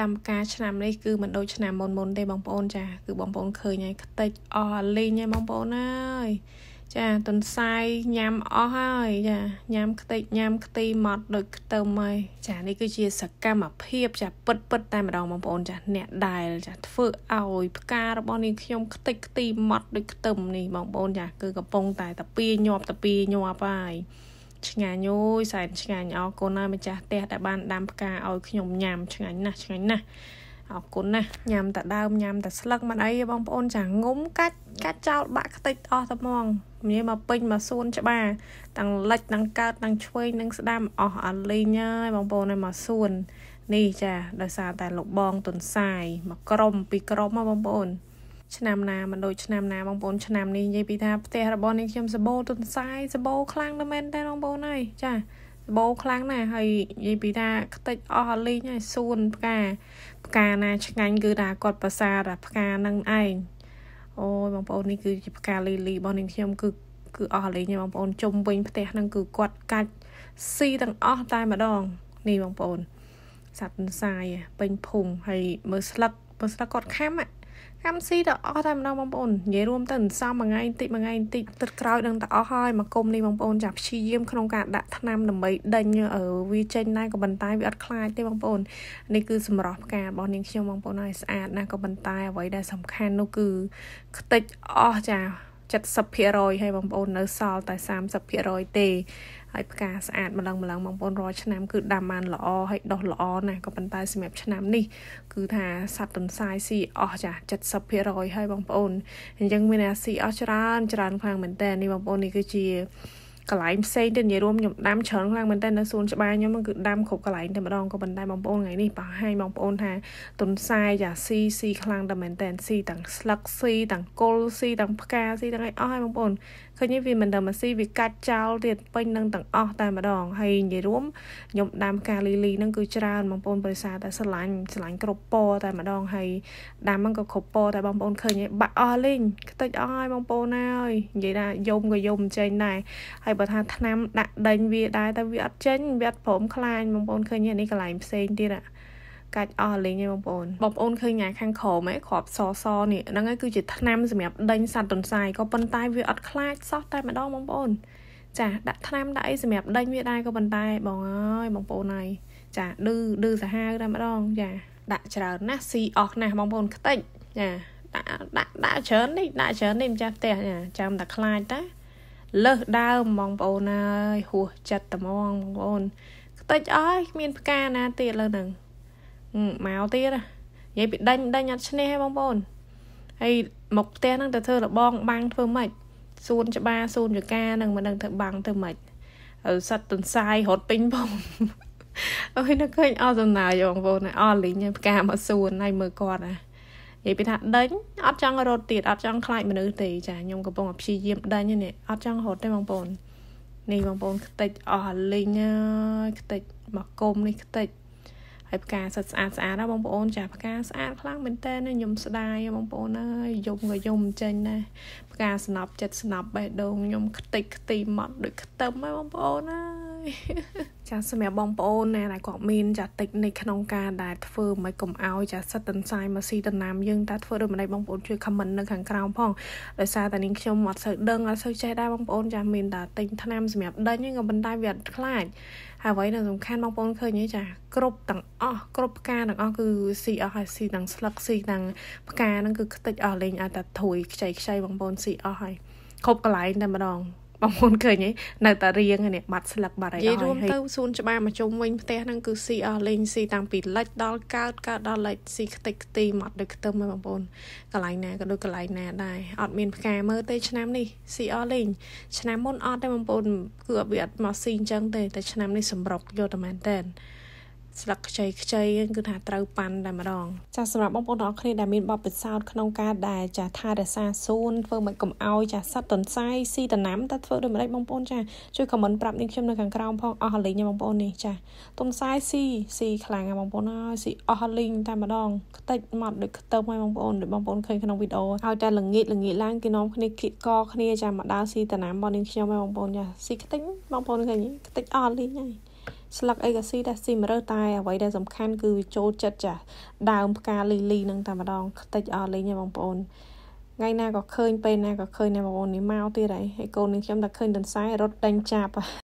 ដាំផ្កាឆ្នាំនេះគឺមិនដូចឆ្នាំមុនមុនទេបងប្អូនចាគឺបងប្អូនឃើញហើយខ្ទេចអស់លីងហើយបងប្អូនអើយចាទុនសាយញ៉ាំអស់ហើយចាញ៉ាំខ្ទេចញ៉ាំខ្ទីម៉ត់ដូចខ្ទឹមហើយចានេះគឺជាសកម្មភាពចាពិតពិតតែម្ដងបងប្អូនចាអ្នកដែលចាធ្វើឲ្យផ្ការបស់នេះខ្ញុំខ្ទេចខ្ទីម៉ត់ដូចខ្ទឹមនេះបងប្អូនចាគឺកំពុងតែតាពីញាប់តាពីញាប់ហើយ ឆ្ងាញ់អូយសែនឆ្ងាញ់អរគុណហើយម្ចាស់ផ្ទះដែលបានដាំផ្កាឲ្យខ្ញុំញ៉ាំឆ្ងាញ់ណាស់ឆ្ងាញ់ណាស់អរគុណណាស់ញ៉ាំតែដើមញ៉ាំតែស្លឹកមិនអីបងប្អូនចាងុំកាច់កាច់ចោលបាក់ខ្ទេចអស់តែហ្មងមានមកពេញមកសួនច្បារទាំងលិចទាំងកើតទាំងឆ្វេងទាំងស្ដាំអស់អលីងហើយបងប្អូនឲ្យមកសួននេះចាដោយសារតែលោកបងទុនសាយមកក្រុមពីក្រុមមកបងប្អូន ឆ្នាំណាមិនដូចឆ្នាំណាបងប្អូនឆ្នាំនេះនិយាយពីថាផ្ទះរបស់នេះខ្ញុំសបោទុនសាយសបោខ្លាំងណាស់មែនតើបងប្អូនហើយចាសបោខ្លាំងណាស់ហើយនិយាយពីថាខ្ទេចអស់លីងហើយសួនផ្កាផ្កាណាឆ្ងាញ់គឺថាគាត់ប្រសាតែផ្កានឹងឯងអូយបងប្អូននេះគឺជាផ្កាលីលីរបស់នាងខ្ញុំគឺគឺអស់លេងបងប្អូនជុំវិញផ្ទះហ្នឹងគឺគាត់កាច់ស៊ីទាំងអស់តែម្ដង នេះបងប្អូនសត្វទន្សាយពេញភូមិហើយមើលស្លឹក មើលស្លឹកគាត់ខំខំស៊ីដល់អស់តែម្ដងបងប្អូននិយាយរួមទៅសំមួយថ្ងៃបន្តិចមួយថ្ងៃបន្តិចទឹកក្រោយនឹងតែអស់ហើយមកគុំនេះបងប្អូនចាព្យាយាមក្នុងការដាក់ថ្នាំដើម្បីដេញវាចេញដែរក៏ប៉ុន្តែវាអត់ខ្លាចទេបងប្អូននេះគឺសម្រស់ផ្ការបស់នាងខ្ញុំបងប្អូនហើយស្អាតណាស់ក៏ប៉ុន្តែអ្វីដែលសំខាន់នោះគឺខ្ទេចអស់ចា70%ហើយបងប្អូននៅសល់តែ30%ទេ ហើយផ្កាស្អាតម្លឹងម្លឹងបងប្អូនរាល់ឆ្នាំគឺដាំបានល្អហើយដុះល្អណាស់ក៏ប៉ុន្តែសម្រាប់ឆ្នាំនេះគឺថាសត្វទន្សាយស៊ីអស់ចា70%ហើយបងប្អូនអញ្ចឹងមានអាស៊ីអស់ច្រើនច្រើនខ្លាំងមែនតើនេះបងប្អូននេះគឺជា កន្លែងផ្សេងទៅនិយាយរួមខ្ញុំដាំច្រើនខ្លាំងមែនតើនៅសួនច្បារខ្ញុំគឺដាំគ្រប់កន្លែងតែម្ដងក៏ប៉ុន្តែបងប្អូនថ្ងៃនេះបង្ហាញបងប្អូនថាទុនសាយយ៉ាស៊ីស៊ីខ្លាំងតែមែនតើស៊ីទាំងស្លឹកស៊ីទាំងគល់ស៊ីទាំងផ្កាស៊ីទាំងអីអស់ហើយបងប្អូនឃើញវាមិនដល់មកស៊ីវាកាច់ចោលទៀតពេញនឹងទាំងអស់តែម្ដងហើយនិយាយរួមខ្ញុំដាំផ្កាលីលីហ្នឹងគឺច្រើនបងប្អូនបរិសាតែស្រឡាញ់ស្រឡាញ់គ្រប់ពណ៌តែម្ដងហើយដាំហ្នឹងក៏គ្រប់ពណ៌តែបងប្អូនឃើញបាក់អស់លេងខ្ទេចអស់ហើយបងប្អូនហើយនិយាយថាយំក៏យំចេញដែរហើយបើថាថ្នាំដាក់ដេញវាដែរតែវាអត់ចេញវាអត់ព្រមខ្លាញបងប្អូនឃើញនេះកន្លែងផ្សេងទៀតអាកាច់អស់លេងឯងបងប្អូនបងប្អូនឃើញញ៉ាខាងក្រោមឯងគ្រាប់សសនេះហ្នឹងឯងគឺជាថ្នាំសម្រាប់ដេញសត្វទន្សាយក៏ប៉ុន្តែវាអត់ខ្លាចសោះតែម្ដងបងប្អូនចាដាក់ថ្នាំដាក់អីសម្រាប់ដេញវាដែរក៏ប៉ុន្តែបងអើយបងប្អូនហើយចាឌឺឌឺសាហាវតែម្ដងចាដាក់ច្រើនណាស់ស៊ីអស់ណាស់បងប្អូនខ្ទេចចាដាក់ដាក់ដាក់ច្រើននេះដាក់ច្រើននេះម្ចាស់ផ្ទះចាចាំតែខ្លាចតា លើសដើមបងប្អូនអើយហួសចិត្តត្មងបងប្អូនខ្ទេចអើយគ្មានផ្កាណាទៀតលើហ្នឹងមកទៀតនិយាយពីដេញដេញអត់ឈ្នះបងប្អូនហើយមកផ្ទះហ្នឹងទៅធ្វើលបងបាំងធ្វើម៉េចសួនច្បារសួនចកាហ្នឹងមិនដឹងធ្វើបាំងធ្វើម៉េចហើយសัตว์ទន្សាយរត់ពេញបងអើយនឹកឃើញអស់សំណើបងប្អូនអស់លីងផ្កាមកសួនហើយមើលគាត់ណា និយាយពីថាដេញអត់ចង់រត់ទៀតអត់ចង់ខ្លាចមនុស្សទេចាខ្ញុំកំពុងព្យាយាមដេញនេះអត់ចង់រត់ទេបងប្អូននេះបងប្អូនខ្ទេចអស់លីងហើយខ្ទេចមកគុំនេះខ្ទេចហើយផ្កាសិតស្អាតស្អាតណាបងប្អូនចាផ្កាស្អាតខ្លាំងមែនតើខ្ញុំស្ដាយបងប្អូនអើយយំក៏យំចេញណាផ្កាស្នប់ចិត្តស្នប់បេះដូងខ្ញុំខ្ទេចខ្ទីម៉ត់ដូចខ្ទឹមហើយបងប្អូនអើយ ចាសម្រាប់បងប្អូនណាដែលគាត់មានចាតិចនេះក្នុងការដែលធ្វើមិនកុំឲ្យចាសិតតន្សាយមកស៊ីតំណាមយើងតើធ្វើដូចម្ដេចបងប្អូនជួយ comment នៅខាងក្រោមផងដោយសារតែនាងខ្ញុំអត់សូវដឹងអត់សូវចេះដែរបងប្អូនចាមានតែទិញថ្នាំសម្រាប់ដេញក៏ប៉ុន្តែវាអត់ខ្លាចហើយអ្វីដែលសំខាន់បងប្អូនឃើញទេចាគ្រប់ទាំងអស់គ្រប់ផ្កាទាំងអស់គឺស៊ីអស់ហើយស៊ីទាំងស្លឹកស៊ីទាំងផ្កាហ្នឹងគឺខ្ទេចអស់លេងឲ្យតែធួយខ្ចីខ្ចីបងប្អូនស៊ីអស់ហើយគ្រប់កន្លែងតែម្ដង បងប្អូនឃើញទេនៅតែរៀងនេះបាត់ស្លឹកបាត់អីអស់ហើយរួមទៅសួនច្បារមកជុំវិញផ្ទះហ្នឹងគឺស៊ីអស់លេងស៊ីតាំងពីលិចដល់កើតកើតដល់លិចស៊ីខ្ទេចខ្ទីមកដូចខ្ទឹមហ្នឹងបងប្អូនកន្លែងណាក៏ដូចកន្លែងណាដែរអត់មានផ្កាមើលទេឆ្នាំនេះស៊ីអស់លេងឆ្នាំមុនអត់ទេបងប្អូនគឺអត់វាអត់មកស៊ីអញ្ចឹងទេតែឆ្នាំនេះសម្រុកយកតែមែនតើ ស្លឹកខ្ចីខ្ចីគឺថាត្រូវប៉ាន់តែម្ដងចាសម្រាប់បងប្អូនទាំងអស់គ្នាដែលមានបទពិសោធន៍ក្នុងការដែលចាថែរក្សាសួនធ្វើមិនកុំឲ្យចាសត្វទន្សាយស៊ីតំណាំតើធ្វើដូចម្ដេចបងប្អូនចាជួយខមមិនប្រាប់នាងខ្ញុំនៅខាងក្រោមផងអស់លីងបងប្អូននេះចាទន្សាយស៊ីស៊ីខ្លាំងបងប្អូនអើយស៊ីអស់លីងតែម្ដងខ្ទេចមកដូចខ្ទឹមហើយបងប្អូនដូចបងប្អូនឃើញក្នុងវីដេអូឲ្យតែល្ងាចល្ងាចឡើងគេនាំគ្នាគៀកកគ្នាចាមកដើរស៊ីតំណាំបងនាងខ្ញុំហើយបងប្អូនចាស៊ីខ្ទេចបងប្អូនឃើញខ្ទេចអស់លីងហើយ ស្លឹកអីក៏ស៊ីដែរស៊ីមិនរើសតែអ្វីដែលសំខាន់គឺវាចូលចិត្តចាដើមផ្កាលីលីនឹងតែម្ដងខ្ទេចអស់លេងហ្នឹងបងប្អូនថ្ងៃណាក៏ឃើញពេលណាក៏ឃើញណាបងប្អូននេះមកទៀតហើយហើយកូននេះខ្ញុំតែឃើញទន្សាយរត់ដេញចាប់